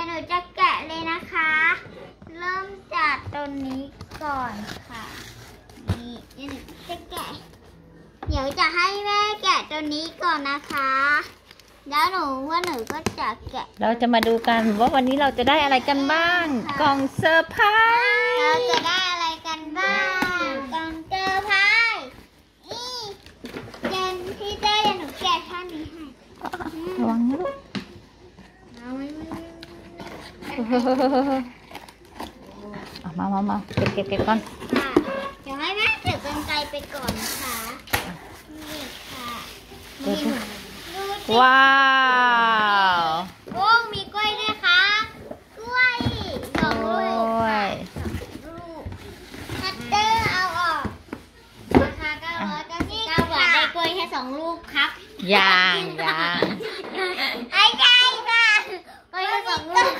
ดี๋ยวหนูจะแกะเลยนะคะ เริ่มจากตัวนี้ก่อนค่ะ นี่เดี๋ยวหนูจะแกะ เดี๋ยวจะให้แม่แกะตัวนี้ก่อนนะคะ แล้วหนูว่าหนูก็จะแกะ เราจะมาดูกันว่าวันนี้เราจะได้อะไรกันบ้างค่ะกล่องเซอร์ไพรเราส์จะ เอามามามาเก็บเก็บเก็บก่อนค่ะเดี๋ยวให้แม่ถือกันไกลไปก่อนนะคะนี่ค่ะนี่ดูสิว้าว โอ้มีกล้วยด้วยค่ะ กล้วยสองโอ้ลูกค่ะยลูกคัตเตอร์เอาออกราคา999บาทได้กล้วยแค่สองลูกครับ ยางยาง ไอ้ใจค่ะกล้วยแค่สองลูก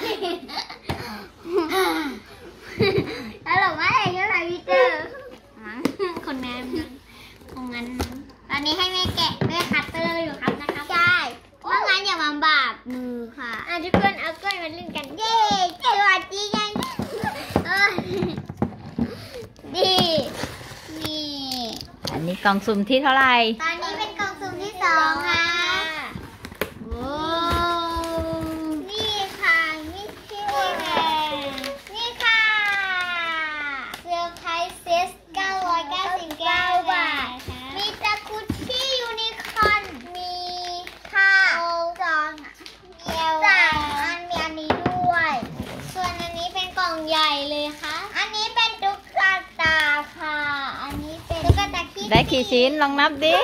แล้วหรอว่าอะไรก็ไรพี่เจอคนงานคนงานตอนนี้ให้แม่แกะด้วยคัตเตอร์อยู่ครับนะครับใช่เพราะงั้นอย่ามา บาดมือค่ะอะทุกคนเอากล้วยมาเล่นกัน เย้สวัสดีกันเออดีนี่ อันนี้กล่องสุ่มที่เท่าไหร่ ตอนนี้เป็นกล่องสุ่มที่สองค่ะโอ้นี่ค่ะนี่ชื่อแนี่ค่ะเซอร์ไพรส์เซส999 บาท มีตะคุชชี่ยูนิคอร์นมีค่ะโอจองเดียวสามอันมีอันนี้ด้วย ส่วนอันนี้เป็นกล่อง ใหญ่เลยค่ะ อันนี้เป็นตุ๊กตาค่ะ อันนี้เป็นตุ๊กตาขี้ได้กี่ชิ้นลองนับดิ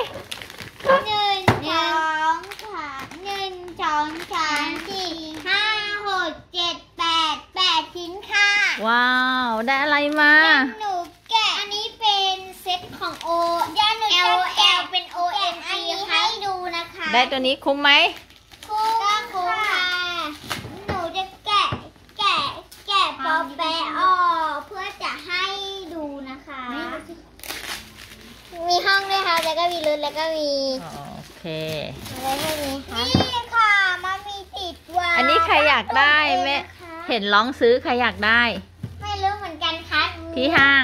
หนึ่งสองสามหนึ่งสองสามสี่ห้าหกเจ็ดแปดแปดชิ้นค่ะ ว้าว ได้อะไรมาหนูแกะ อันนี้เป็นเซ็ตของโอเดี๋ยวหนูจะแกะเป็น O M G ให้ดูนะคะ ได้ตัวนี้คุ้มไหม คุ้มค่ะ หนูจะแกะ แกะ แกะปอแปะออกเพื่อจะให้ดูนะคะ มีห้องด้วยค่ะ แล้วก็ มีรถแล้วก็มีโอเค อะไรพวกนี้ค่ะนี่ค่ะมันมีติดวางอันนี้ใครอยากได้แม่เห็นร้องซื้อใครอยากได้ ไม่รู้เหมือนกันค่ะที่ห้าง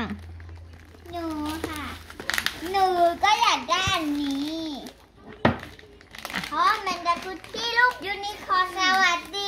หนูค่ะ หนูก็อยากได้อันนี้เพราะมันจะกุชที่ลูกยูนิคอร์นสวัสดี